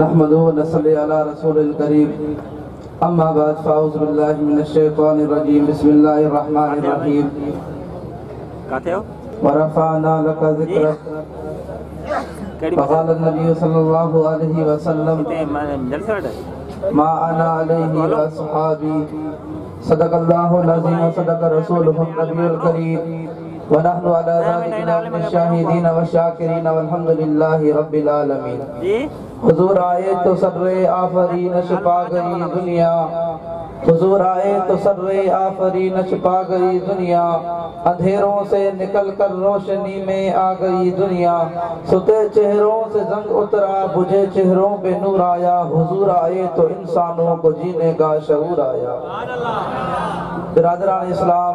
نحمده ونصلي على رسول الكريم. أما بعد فأعوذ بالله من الشيطان الرجيم. بسم الله الرحمن الرحيم. ورفعنا لك ذكرك. فقال النبي صلى الله عليه وسلم ما أنا عليه وأصحابي صدق الله العظيم وصدق رسوله النبي الكريم. ونحن على ذلك من الشاهدين والشاكرين والحمد لله رب العالمين. جی؟ حضور آئے تو سر آفرین چھپا گئی دنیا۔ حضور آئے تو سر آفرین چھپا گئی دنیا۔ اندھیروں سے نکل کر روشنی میں آ گئی دنیا۔ ستے چہروں سے زنگ اترا بجھے چہروں پہ نور آیا۔ حضور آئے تو انسانوں کو جینے کا شعور آیا۔ برادران اسلام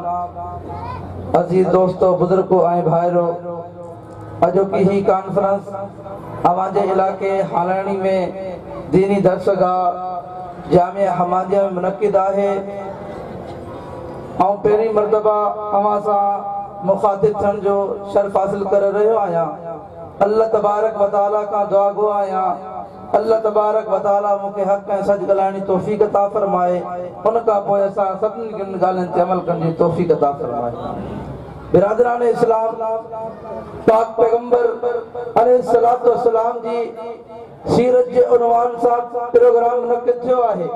عزیز دوستو، بزرگو، آئیں بھائرو اجو کی ہی کانفرنس ہمارے علاقے حالانی میں دینی درسگاہ جامعہ حمادیہ میں منعقد ہے آؤں پہلی مرتبہ ہمارا مخاطب تھن جو شرف حاصل کر رہے ہو آیا اللہ تبارک و تعالیٰ کا دعا گو آیا اللہ تبارک و تعالیٰ مکہ حق میں سج گلانی توفیق عطا فرمائے۔ ان کا پوئے اساں سبن کن گالن تے عمل کرنے توفیق عطا فرمائے۔ برادران اسلام، پاک پیغمبر علیہ الصلوۃ والسلام جی سیرت جے عنوان صاحب پروگرام منعقد تھیو ہے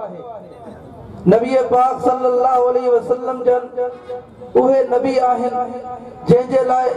نبی پاک صلی اللہ علیہ وسلم جن، اوہے نبی آہن، جن جے لائے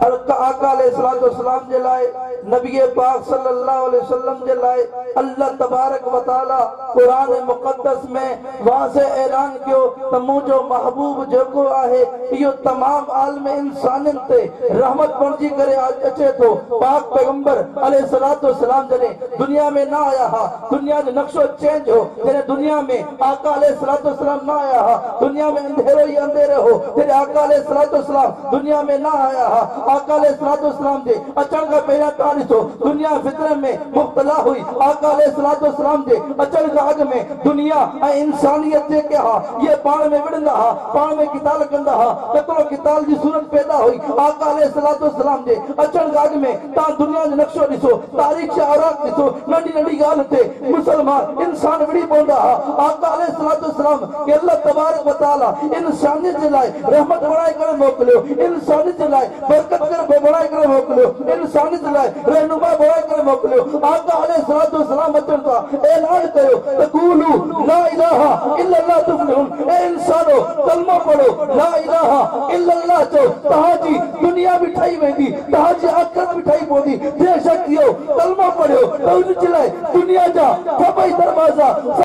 آقا علیہ السلام جے لائے، نبی پاک صلی اللہ علیہ وسلم جے لائے، اللہ تبارک و تعالی قرآن مقدس میں واضح اعلان کیو تمو جو محبوب جو کو آہے یہ تمام عالم انسانن تے رحمت بنجی کرے آج اچھے تو، پاک پیغمبر علیہ السلام جنے دنیا میں نہ آیا ہا، دنیا جو نقش و چینج ہو، جنے دنیا میں آقا آقا علیہ السلام نہ آیا ہا، دنیا میں اندھیرو ہی اندھیرے ہو، تیرے آقا علیہ السلام دنیا میں نہ آیا ہا۔ آقا علیہ السلام دے اچھل کا پہلا تاریخ ہو، دنیا فطرے میں مبتلا ہوئی۔ آقا علیہ السلام دے اچھل کا آگ میں دنیا اے انسانیت دے کے ہا، یہ پان میں وڑندا ہا پان میں کتال کندا ہا کتلو کتال جی صورت پیدا ہوئی۔ آقا علیہ السلام دے اچھل کا آگ میں تا دنیا جو نقشو ڈسو تاریخ سے اوراق ڈسو نڈی نڈی گال تے مسلمان انسان وڑی پوندا ہا۔ آقا علیہ السلام کہ اللہ تبارک و تعالی انسانیت جلائے، رحمت بڑھائے کرے موکلیو انسانی جلائے، برکت کر بڑھائے کرے موکلیو انسانی جلائے، رہنما بڑھائے کرے موکلیو آقا علیہ السلام اچھن تا اعلان کرو، تقولو، لا الہ الا اللہ تفلحون اے انسانو، کلمہ پڑھو، لا الہ الا اللہ چو تہاں جی دنیا بٹھائی ویندی تہاں جی آخرت بٹھائی پوندی۔ بے شک کیو کلمہ پڑھو، تو ان چلائے دنیا جا کھپائی دروازہ۔